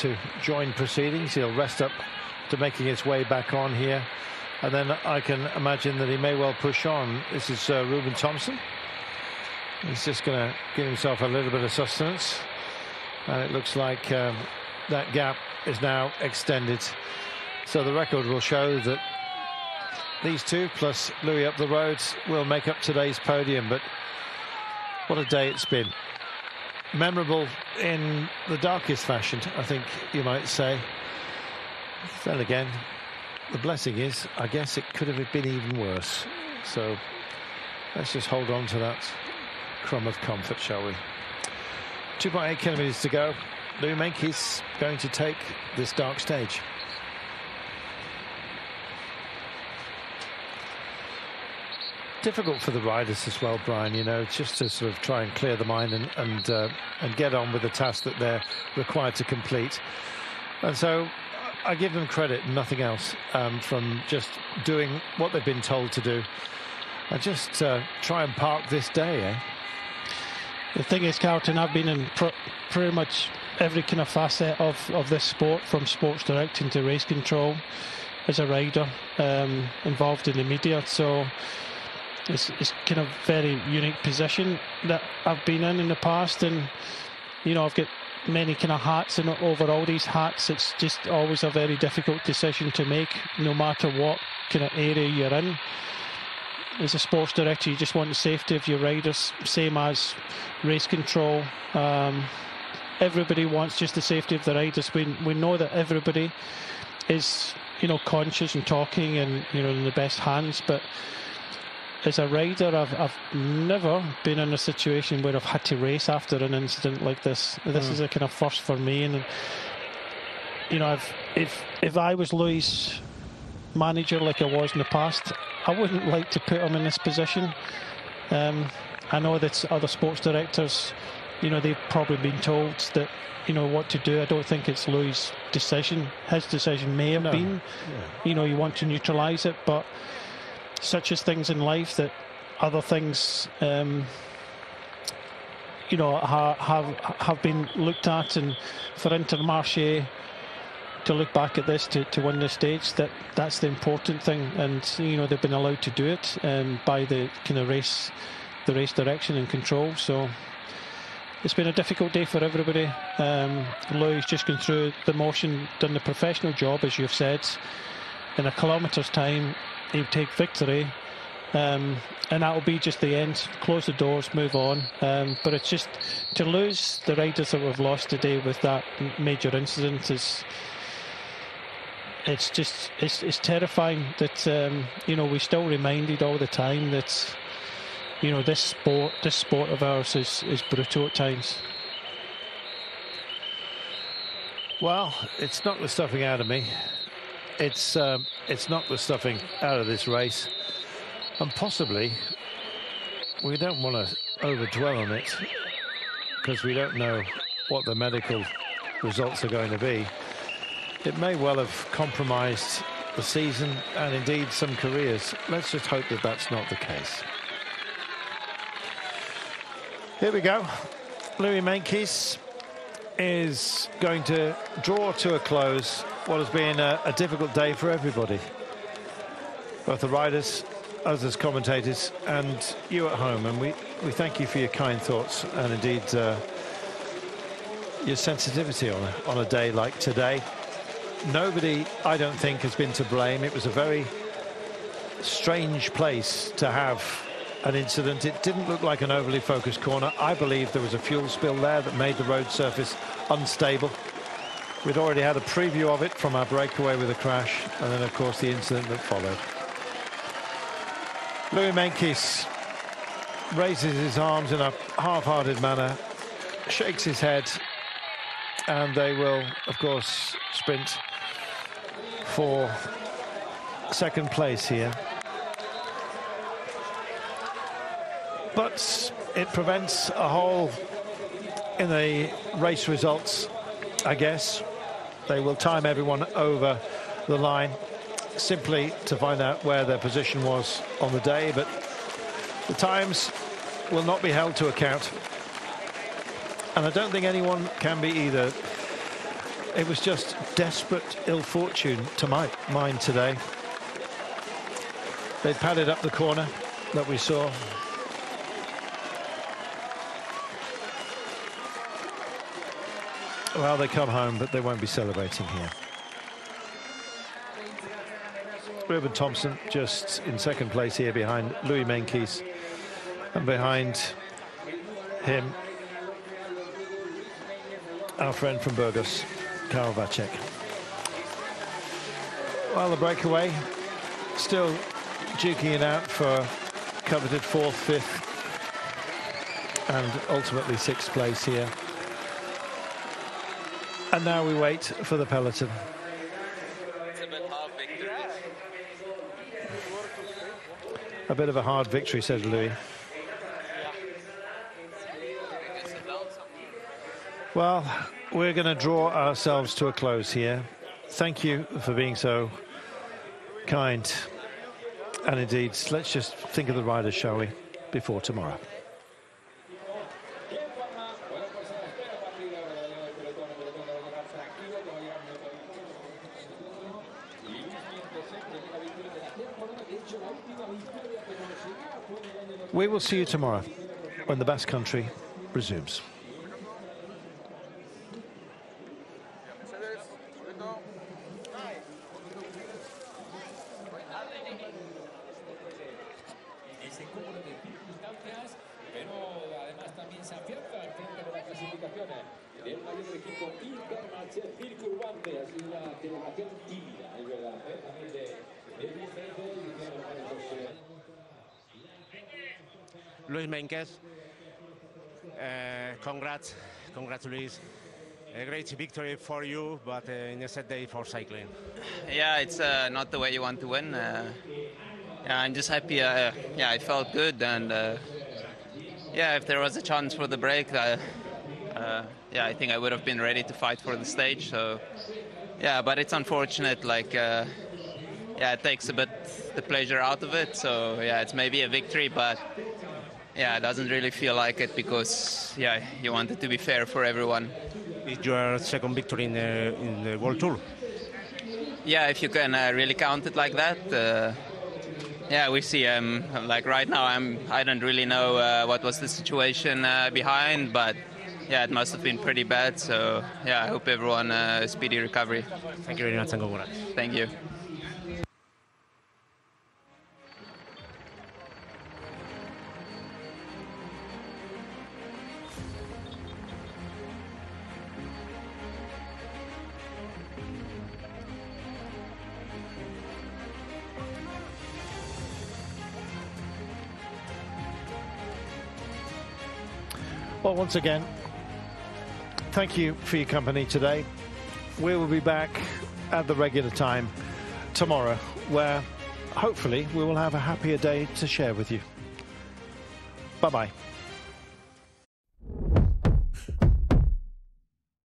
to join proceedings. He'll rest up to making his way back on here. And then I can imagine that he may well push on. This is uh, Reuben Thompson. He's just going to give himself a little bit of sustenance. And it looks like um, that gap is now extended. So the record will show that these two plus Louis up the roads will make up today's podium. But what a day it's been. Memorable in the darkest fashion, I think you might say. Then again, the blessing is, I guess it could have been even worse. So let's just hold on to that crumb of comfort, shall we? 2.8 kilometres to go. Louis Meintjes going to take this dark stage. Difficult for the riders as well, Brian. You know, just to sort of try and clear the mind and and uh, and get on with the task that they're required to complete. And so, I give them credit, nothing else, um, from just doing what they've been told to do, and just uh, try and park this day. Eh? The thing is, Carlton, I've been in pr pretty much every kind of facet of, of this sport, from sports directing to race control, as a rider, um, involved in the media. So it's, it's kind of very unique position that I've been in in the past, and you know I've got many kind of hats, and over all these hats, it's just always a very difficult decision to make, no matter what kind of area you're in. As a sports director, you just want the safety of your riders, same as race control. Um, everybody wants just the safety of the riders. We we know that everybody is you know conscious and talking and you know in the best hands, but as a rider, I've, I've never been in a situation where I've had to race after an incident like this. This mm. is a kind of first for me, and you know, I've, if if I was Louis' manager like I was in the past, I wouldn't like to put him in this position. Um, I know that other sports directors, you know, they've probably been told that you know what to do. I don't think it's Louis' decision. His decision may have no. been, yeah. you know, you want to neutralise it, but such as things in life that other things, um, you know, ha, have have been looked at, and for Intermarché to look back at this to, to win the stage, that that's the important thing, and you know they've been allowed to do it um, by the kind of race, the race direction and control. So it's been a difficult day for everybody. Um, Louis just gone through the motion, done the professional job, as you've said. In a kilometre's time, he'll take victory. Um, and that will be just the end. Close the doors, move on. Um, but it's just to lose the riders that we've lost today with that major incident is. It's just it's, it's terrifying that um, you know we're still reminded all the time that you know this sport this sport of ours is, is brutal at times. Well, it's not the stuffing out of me it's um, it's not the stuffing out of this race, and possibly we don't want to overdwell on it because we don't know what the medical results are going to be. It may well have compromised the season and indeed some careers. Let's just hope that that's not the case. Here we go. Louis Meintjes is going to draw to a close what has been a, a difficult day for everybody. Both the riders, us as commentators, and you at home. And we, we thank you for your kind thoughts and indeed uh, your sensitivity on a, on a day like today. Nobody, I don't think, has been to blame. It was a very strange place to have an incident. It didn't look like an overly focused corner. I believe there was a fuel spill there that made the road surface unstable. We'd already had a preview of it from our breakaway with a crash, and then, of course, the incident that followed. Louis Meintjes raises his arms in a half-hearted manner, shakes his head, and they will, of course, sprint for second place here. But it prevents a hole in the race results, I guess. They will time everyone over the line simply to find out where their position was on the day. But the times will not be held to account. And I don't think anyone can be either. it was just desperate ill fortune to my mind today. They padded up the corner that we saw. Well, they come home, but they won't be celebrating here. Reuben Thompson just in second place here behind Louis Meintjes and behind him our friend from Burgos, Karel Vacek. Well, the breakaway still duking it out for coveted fourth, fifth, and ultimately sixth place here. And now we wait for the peloton. A bit of a hard victory, says Louis. Well, we're going to draw ourselves to a close here. Thank you for being so kind. And indeed, let's just think of the riders, shall we, before tomorrow. We will see you tomorrow when the Basque Country resumes. Luis Meintjes. Uh, congrats, congrats, Luis. A great victory for you, but uh, in a sad day for cycling. Yeah, it's uh, not the way you want to win. Uh, yeah, I'm just happy. Uh, yeah, I felt good, and uh, yeah, if there was a chance for the break, yeah, I think I would have been ready to fight for the stage. So, yeah, but it's unfortunate. Like, yeah, it takes a bit the pleasure out of it. So, yeah, it's maybe a victory, but yeah, it doesn't really feel like it because yeah, you want it to be fair for everyone. It's your second victory in the, in the World Tour. Yeah, if you can uh, really count it like that. Uh, yeah, we see. Um, like right now, I'm. I don't really know uh, what was the situation uh, behind, but yeah, it must have been pretty bad. So yeah, I hope everyone uh, speedy recovery. Thank you very much, Thank you. Well, once again, thank you for your company today. We will be back at the regular time tomorrow, where hopefully we will have a happier day to share with you. Bye bye.